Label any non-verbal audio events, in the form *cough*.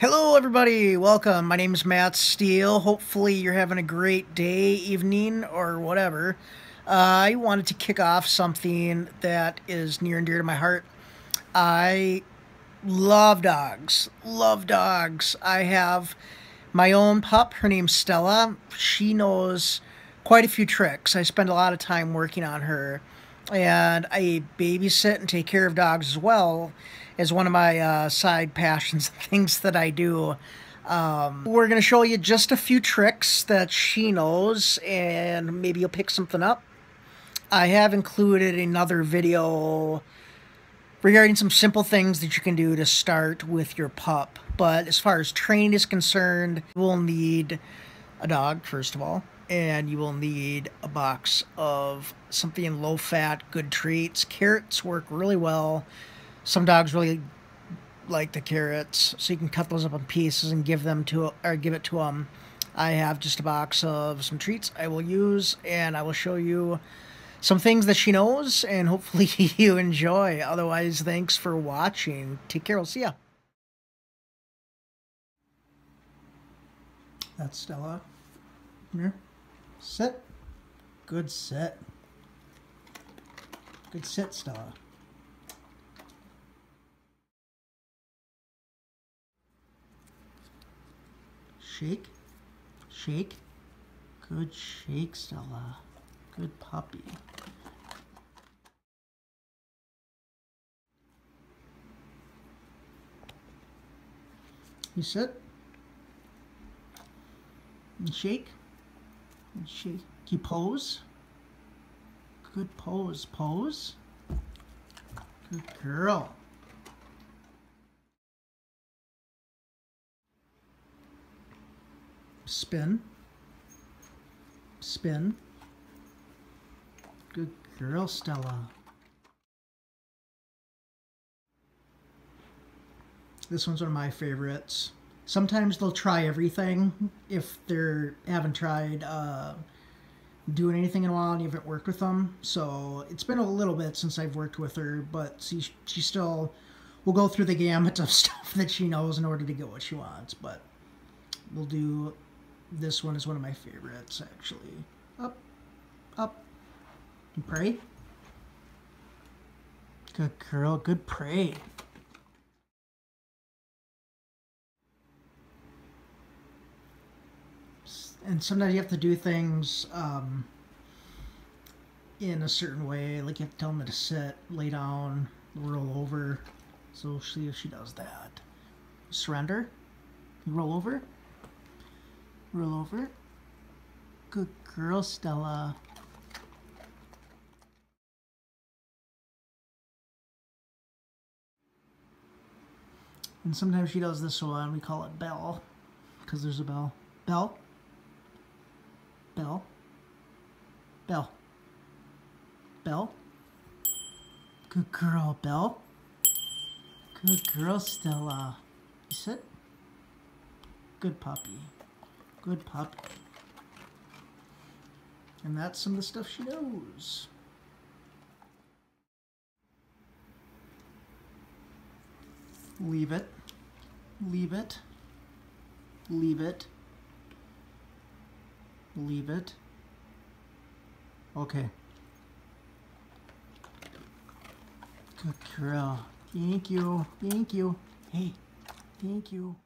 Hello, everybody. Welcome. My name is Matt Steele. Hopefully, you're having a great day, evening, or whatever. Uh, I wanted to kick off something that is near and dear to my heart. I love dogs. Love dogs. I have my own pup. Her name's Stella. She knows quite a few tricks. I spend a lot of time working on her. And I babysit and take care of dogs as well as one of my uh, side passions, *laughs* things that I do. Um, we're going to show you just a few tricks that she knows, and maybe you'll pick something up. I have included another video regarding some simple things that you can do to start with your pup. But as far as training is concerned, we'll need a dog, first of all, and you will need a box of something low fat, good treats. Carrots work really well some dogs really like the carrots, so you can cut those up in pieces and give them to or give it to them. I have just a box of some treats I will use, and I will show you some things that she knows, and hopefully *laughs* you enjoy. Otherwise, thanks for watching. Take care. I'll see ya. That's Stella. Come here. Sit. Good sit. Good sit, Stella. Shake. Shake. Good shake, Stella. Good puppy. You sit. And shake. And shake. You pose. Good pose. Pose. Good girl. Spin. Spin. Good girl, Stella. This one's one of my favorites. Sometimes they'll try everything if they haven't tried uh, doing anything in a while and you haven't worked with them. So it's been a little bit since I've worked with her, but she, she still will go through the gamut of *laughs* stuff that she knows in order to get what she wants. But we'll do this one is one of my favorites, actually. Up, up, and pray. Good girl, good pray. And sometimes you have to do things um, in a certain way, like you have to tell them to sit, lay down, roll over. So see if she does that. Surrender. roll over. Roll over. Good girl, Stella. And sometimes she does this one. We call it bell. Because there's a bell. Bell. Bell. Bell. Bell. Good girl, Bell. Good girl, Stella. You sit. Good puppy. Good puppy. And that's some of the stuff she knows. Leave it. Leave it. Leave it. Leave it. Okay. Good girl. Thank you. Thank you. Hey, thank you.